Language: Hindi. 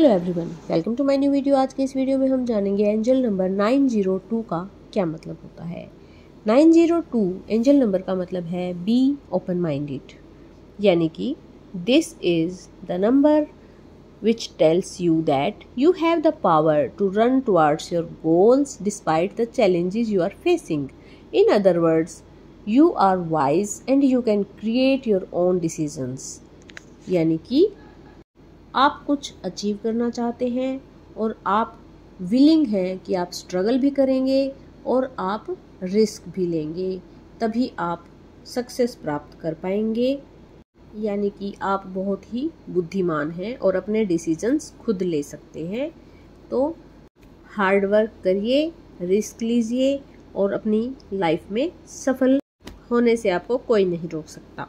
Hello everyone welcome to my new video आज के इस वीडियो में हम जानेंगे एंजल नंबर 902 का क्या मतलब होता है। 902 एंजल नंबर का मतलब है बी ओपन माइंडेड यानी कि this is the number which tells you that you have the power to run towards your goals despite the challenges you are facing in other words you are wise and you can create your own decisions यानी कि आप कुछ अचीव करना चाहते हैं और आप विलिंग हैं कि आप स्ट्रगल भी करेंगे और आप रिस्क भी लेंगे, तभी आप सक्सेस प्राप्त कर पाएँगे। यानी कि आप बहुत ही बुद्धिमान हैं और अपने डिसीजंस खुद ले सकते हैं। तो हार्ड वर्क करिए रिस्क लीजिए और अपनी लाइफ में सफल होने से आपको कोई नहीं रोक सकता।